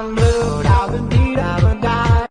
I'm blue, I've I've been died.